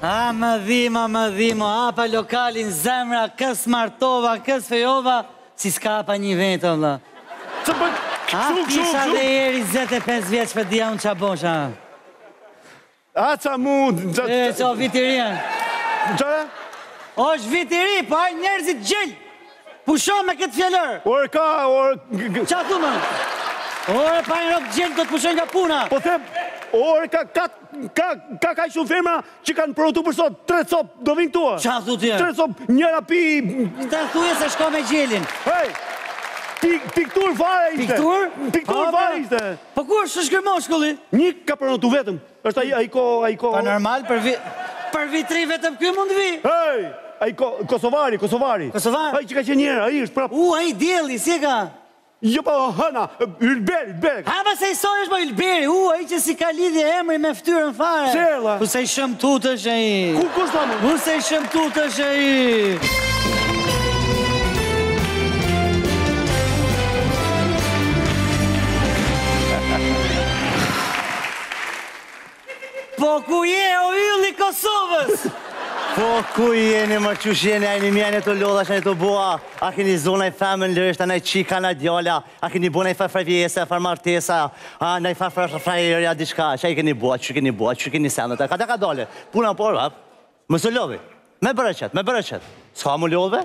A më dhima, më dhimo, hapa lokalin, zemra, kës martova, kës fejova, si s'ka apa një vetë, Allah. Që për... A kisha dhe deri 25 vjeç për dhja unë qa bosha. A ca mund... E, qa vit i ri janë. Ça? O, është vit i ri, po hanë njerëzit gjel. Pusho me këtë fjellër. O, e ka, o... Ça thu më? O, e pa një rëpë gjell, do të pushojnë nga puna. Po them, o, e ka, ka, ka, ka, ka shumë femra që kanë pranu për sot, tre cop, do vinë ktu. Ça thu ti? Tre cop, njëra pi... Të thuaj se shko me gjelin. Hej, piktur fare ishte. Piktur? Piktur fare ishte. Po ku është ky mashkulli? Një ka pranuar tu vetëm. Është ai ai ko ai ko. Po normal për vi për Vit Ri vetëm ky mund të vi. Ej, ai ko kosovari, kosovari. Kosovar? Ai që ka qenë një herë, ai është prap. U ai dielli si e ka? Jo po hëna, Ylberi, Ylberi. Ha ma se i soi është po Ylberi, u ai që si ka lidhje emri me fytyrën fare. Çella. Ku sa i shëmtut është ai. Ku kush tha më? Ku sa i shëmtut është ai. Po ku je o ylli Kosovës? Po ku jeni më qysh jeni a jeni mirë a lodha çka jeni tu bo A keni zona i femen lërisht a naj çika naj djali A keni bu naj far fejese a far martese A naj far far frajeri a diçka Çka keni bo qysh keni bo qysh i keni sendet a kada ka dole Puna por vap Më së lodhi Me bërë qëtë me bereqet S'ka mu lodhë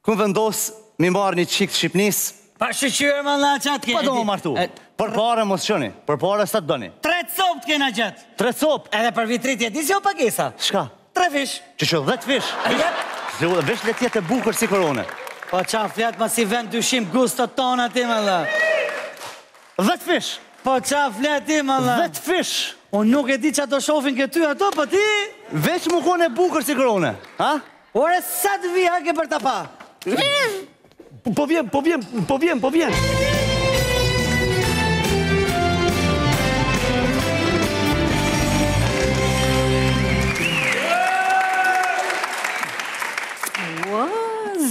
Kom vendos me marrë një çikë t'Shqipnis. Pa shyqyr valla që të kena. Po do më martu. Për pare mos qëni. Për pare sa të doni. Tre copë të kena gjet. Tre copë. Edhe për Vit t'Ri e di se o pagesa. Çka. Tre fish. Që që dhet fish. Jep. Veç le të jetë e bukur si korone. Po ça flet ma s'i ven n'dyshim gustot tona ti valla. Dhet fish. Po ça flet ti valla. Dhet fish. Unë nuk e di ça do shofin këty ato po ti. Veç me kon e bukur si korone. Ha. Ore sa të vijë hake për ta pa. Po vjen, po vjen, po vjen, po vjen.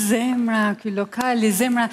Zemra, ky lokali, zemra.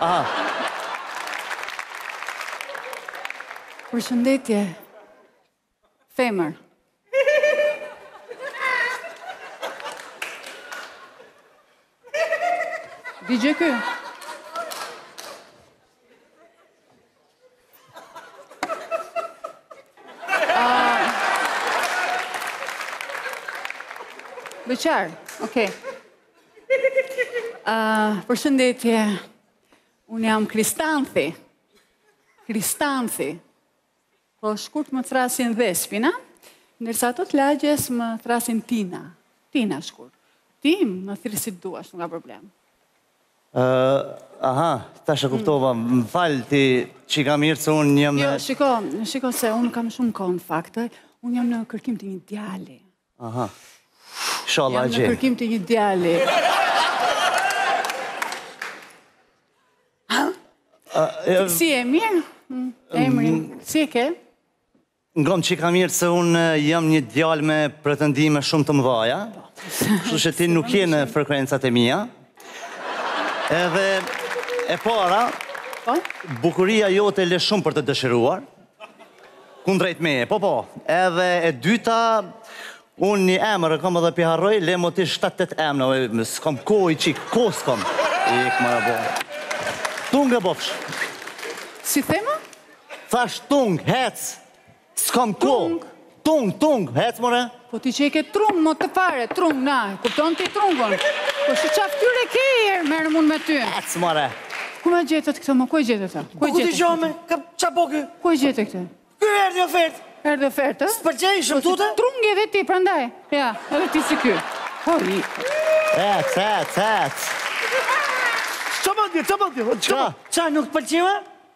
Aha. Përshëndetje. Femër. Digje ky. Beqar, oke. Përshëndetje, unë jam Kristanthi. Kristanthi. Po shkurt më thërrasin Dhespina, ndërsa ato të lagjes më thërrasin Tina. Tina shkurt. Ti më thirr si t'duash, nuk ka problem. Aha, tash e kuptova. Më fal ti çika e mirë se unë jam Jo, shiko, shiko se unë kam shumë kohë në fakt. Unë jam në kërkim të një djali. Aha. Inshallah gjen. Jam në kërkim të një djali. Çikë e mirë? Emrin, si e ke? Ngom çika e mirë se unë jam një djalë me pretendime shumë të mëdhaja, kështu që ti nuk je në frekuencat e mia. Edhe e para, po? bukuria jote lë shumë për të dëshiruar. Kundrejt meje, po po. Edhe e dyta, unë një emër e kam edhe p'e harroj, lëre më ti 7-8 emra, s'kam kohë oj çikë, kohë s'kam. Ik more. Tung e bofsh. Si the ma? Thash tung, hec, s'kam kohë. Tung? Tung, tung, hec more. Po ti qenke trung, mor ti fare, trung, na, kupton ti trungun. Po shih ça ftyre ke njëherë, merrem unë me ty. Hec more. Ku ma gjetët këtë, mo, ku e gjetët këtë? Po ku ti gjome, ça po ke? Ku e gjetët këtë? Ky erdhi ofertë. Erdhi ofertë? Së përgjej, shumë po tute? Trung edhe ti, prandaj. Ja, edhe ti si ky. Po, i... Hec, hec, hec. Ça bën ti, ça bën ti, ça bën ti, ça nuk përgjigjesh?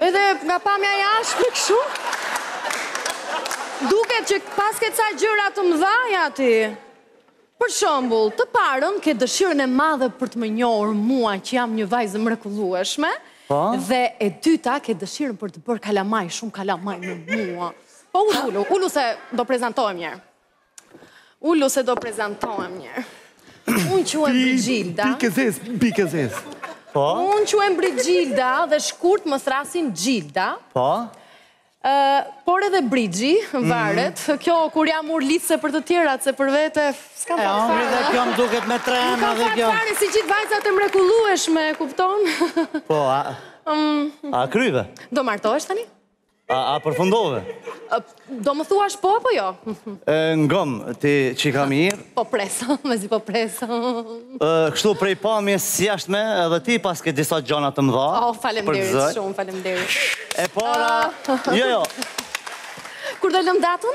Edhe nga pamja e jashtme kështu. Duket që paske ca gjëra të mëdhaja ti. Për shembull, të parën ke dëshirën e madhe për të më njohur mua që jam një vajzë e mrekullueshme po. dhe e dyta ke dëshirën për të bërë kalamaj, shumë kalamaj me mua. Po ulu, ulu, ulu se do prezantohem një herë. Ulu se do prezantohem njëherë. Unë quhem Brixhilda. Ti pikë e zezë, pikë e zezë. Po? Unë quhem Brixhilda dhe shkurt më thërrasin Xhilda. Po? Por edhe Brixhi, mhm. varet, kjo kur jam urlicë për të tjerat, se për vete, s'ka pa fare. E, hëngri dhe kjo më duket me tre emra dhe kjo. Nuk ka pa fare, si gjithë vajzat e mrekullueshme, kupton? Po, a... Mm. A kreve? Do martohesh tani? A përfundove? Do më thua është po apo jo? Ngom, ti çika e mirë. Po pres, mezi po pres. Kështu prej pamjes së jashtme, edhe ti paske disa gjana të mëdha. O, faleminderit, shumë faleminderit. E para, jo, jo. Kur do e lëmë datën?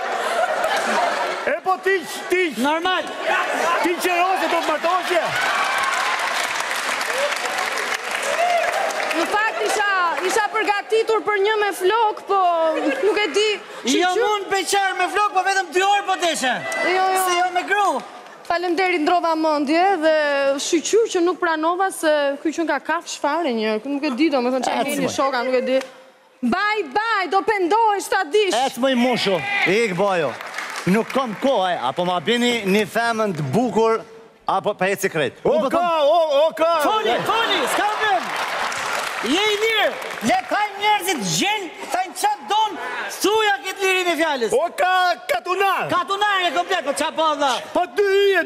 E po ti që ti që... Normal! Ti që doje të martoheshe? Në fakt isha, isha përgatitur për një me flok, po nuk e di... Jo mund beqar me flok, po vetëm dy orë po deshe. Jo, jo. Se jo me gru. Falemderit ndrova mëndje dhe shyqyr që nuk pranova se ky qenka kafsh fare një, nuk e di do me thënë që e një shoka, nuk e di. Bye bye do pendohesh ta dish. Ec moj mushu ik bajo nuk kom kohë apo ma bini një femën të bukur apo po eci krejt. O ka o o ka. Fol fol s'ka vend je i lirë le hajnë njerëzit të gjen thojnë ça don thuja këtë lirinë e fjalës. O ka katunar. Katunar je komplet po ça po vlla. Po dy yje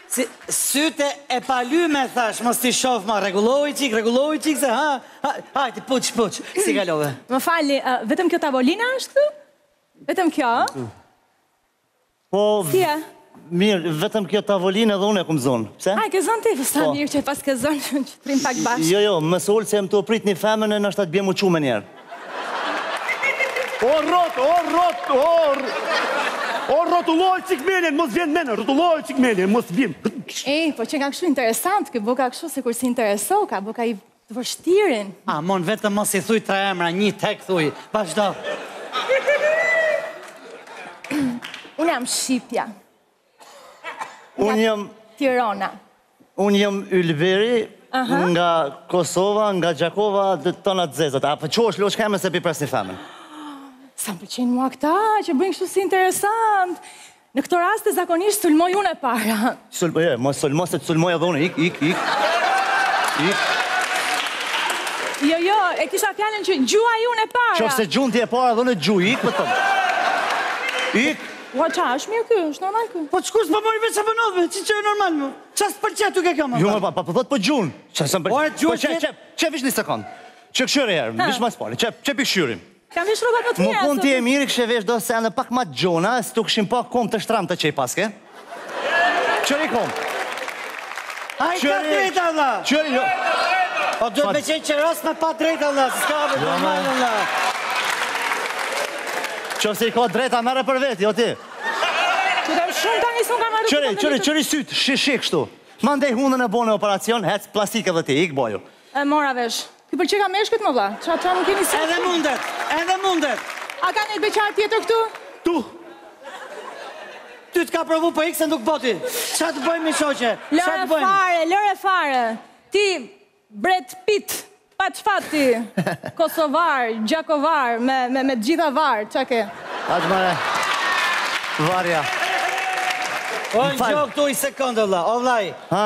Si sytë e palyme thash mos ti shof ma rregulloi çik rregulloi çik se ha ha hajti puç puç si kalove. Më falni, ë, vetëm kjo tavolina është këtu? Vetëm kjo, ë? Po, Si e? mirë, vetëm kjo tavolinë edhe unë e kom zonë. Pse? A, e ke zonë ti? Po sa Po. mirë që e paske zonë që t'rrim pak bashkë. Jo, jo, më fal se jam tu prit një femën e nashta t'bje mu u çu menjëherë. O rrot, o rrot, o rrot. O rrotulloj çik menen, mos vjen menen, rrotulloj çik menen, mos vjen. Ej, po qenka kështu interesant, ky boka kështu sikur s'i intereso, ky boka si të vështirin. Aman vetëm mos i thuj tre emra, një tek thuj, vazhdo. Unë jam Shqipja. Unë jam... Tirona. Unë jam Ylveri, nga Kosova, nga Gjakova, dhe të tona të zezat. A po çohesh loçkë se po pres një femën? Sa më pëlqejnë mua këta, që bëjnë kështu si interesant. Në këto raste zakonisht sulmoj unë e para. Sulmoj, e, më sulmoj se të sulmoj edhe unë, ik, ik, ik. Ik. Jo, jo, e kisha fjalën që gjuaj unë e para. Qoftë se gjun ti e para dhe unë gju, ik, më po të them. Ik. Ua ça, është mirë ky, është normal ky. Po çkush po mori veç apo nove, si që e normal më. Ça s'të pëlqe aty ke kjo më. Jo më pa, pa pëdhët po gjun. Qa së përqe. Ore gjun. Po qe, qe, qe vish një sekund. Që këshyri herë, më vish mas pari, qe, qe pi këshyrin. Kam vesh rrobat më të mira. Më punti e mirë kishe vesh do se anë pak ma gjona, se t'u kishin pa komët e shtremta që paske. Qëri kom. Ai ka drejt valla. Qëri jo. Po do të qenë qeras me pa drejt valla, s'ka me të marrë valla. Qoftë se i ka drejta merre për veti, o ti. Që të shumë tani s'u ka marrë. Qëri, qëri, qëri syt, shi shi kështu. Mandej hundën e bone operacion, hec plastikë edhe ti, ik boju. E mora vesh. Ju pëlqekan meshkujt më vëlla? Ça ça nuk keni sens. Edhe mundet, edhe mundet. A ka ndonjë beqar tjetër këtu? Tuh. Ty të ka provu po ik se nuk bën ti. Ça të bëjmë mi shoqe? Ça të bëjmë? Lëre fare, lëre fare. Ti Brad Pitt, paç fat ti. Kosovar, gjakovar, me me me të gjitha var, ça ke? Hajt more. Varja. O nigjo këtu një sekondë vlla, o vllai. Ha.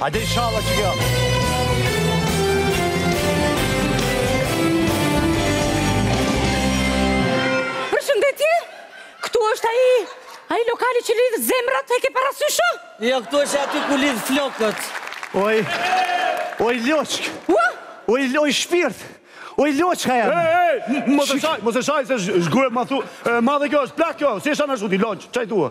Hajde inshallah që kjo. Përshëndetje. Këtu është ai ai lokali që lidh zemrat e ke parasysh? Jo, këtu është aty ku lidh flokët. Oj. Oj loçk. Ua? Oj loj shpirt. Oj loçka jam. Ej, ej, mos e shaj, mos e shaj se çfarë më thu. Ma dhe kjo është plak kjo, si është ana shuti loç, ça i thua.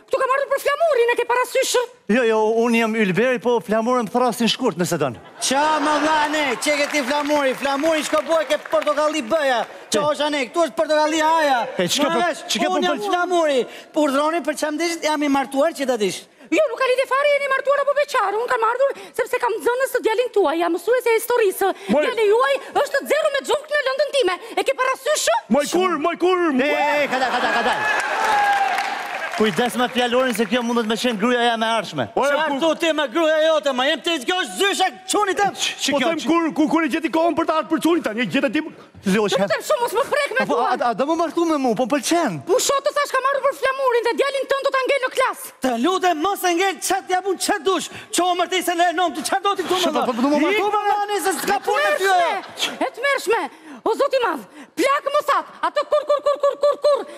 Këtu kam ardhur për flamurin, e ke parasysh? Jo, jo, unë jam Ylberi, po Flamuri më thërrasin shkurt, nëse don. Ça më vëlla ne, ça ke ti flamuri, flamuri shko bëje portokalli bëja, ça është ne, këtu është portokalli aja, merr vesh, po unë jam Flamuri, urdhëroni për ça më deshët, jam i martuar që ta dish. Jo, nuk ka lidhje fare, jeni martuar apo beqar, unë kam ardhur Sepse kam nxënës djalin tuaj, jam mësuesja e historisë. Moj... Djali juaj është zero me xhufkë në lëndën time. E ke parasysh? Moj kur, moj kur. E, e, ka dal, ka dal, ka dal. Kujdes me fjalorin se kjo mundet me qenë gruja jeme e ardhshme. Çfarë ku... ti me gruaja jote, ma jem të izgosh zysha e çunit e... Po them kur, kur, kur e gjeti kohën për të ardhë për çunit, tani e gjete ti... Loqe. Të lutem shumë mos më prek me duar. Po a do më martu me mua, po më pëlqen. Pusho të thashë kam ardhur për flamurin dhe djalin tënd do ta ngel në klas. Të lutem mos e ngel ça t'ja bën ça t'dush. Ço martesën e nom ti ça do ti këtu më. Po do m'u martu me nanën se s'ka punë me ty. E tmerrshme. O Zot i madh, plak mos e ha ti atë kur kur kur kur kur kur.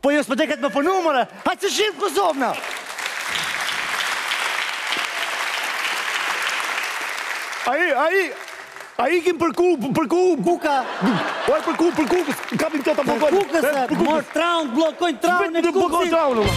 Po jo s' po deket me punu more, hajt se shihemi Kosovë na! Ai, ai, A i kim përku, përku... Kuka... Uaj përku, përku, kapin këta të përku... Përku këse, mor traun, blokojnë traun e kusit... Vetë blokojnë traun, uaj...